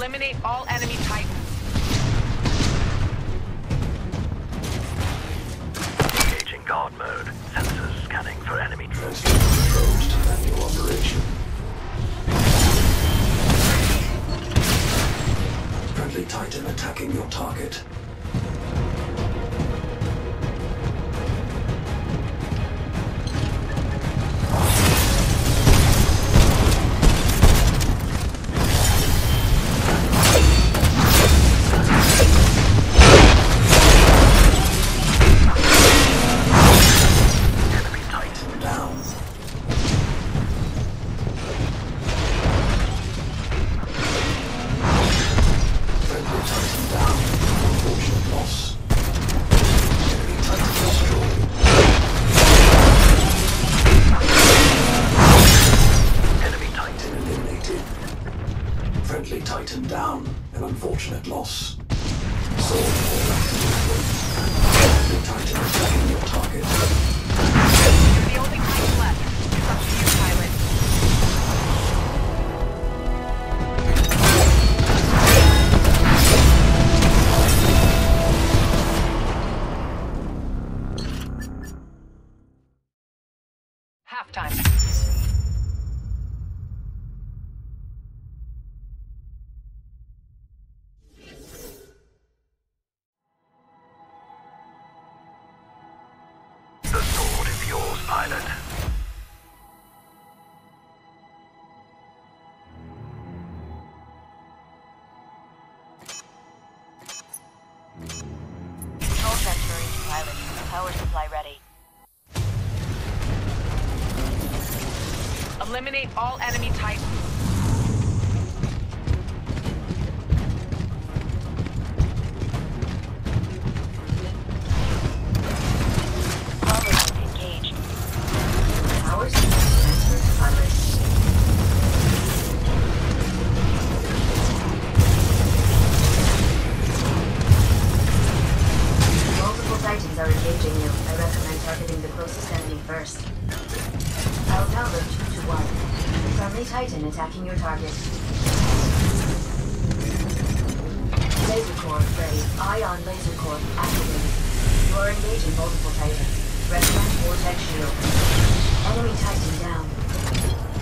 Eliminate all enemy titans. Engaging guard mode. Sensors scanning for enemy drones. Controls to manual operation. Friendly Titan attacking your target. Down. An unfortunate loss. Sword fall. Friendly Titan attacking your target. You're the only left. It's up to you, pilot. Halftime. Power supply ready. Eliminate all enemy titans. Closest enemy first. Outnumbered 2 to 1. Friendly Titan attacking your target. Laser core ready. Ion laser core activated. You are engaging multiple Titans. Recommend Vortex Shield. Enemy Titan down.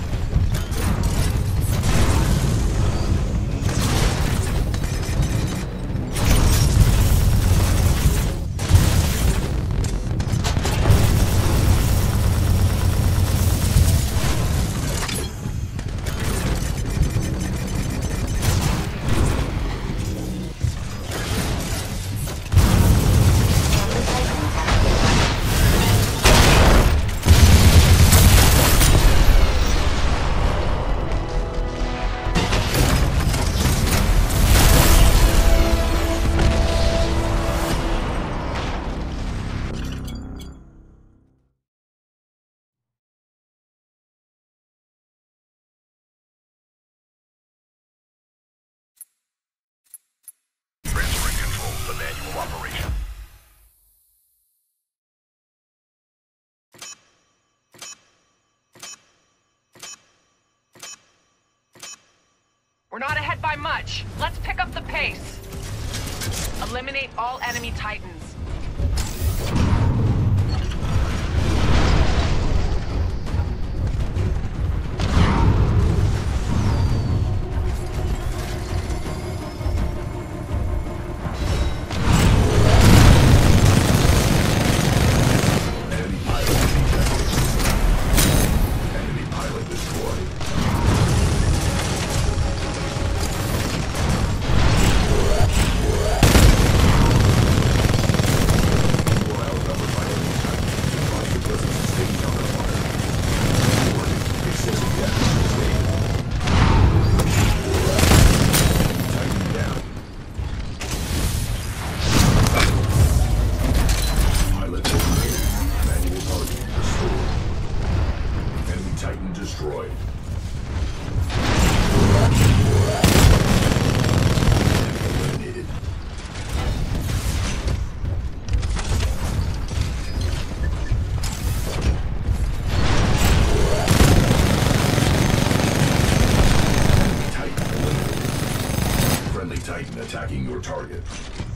We're not ahead by much. Let's pick up the pace. Eliminate all enemy titans. Your target.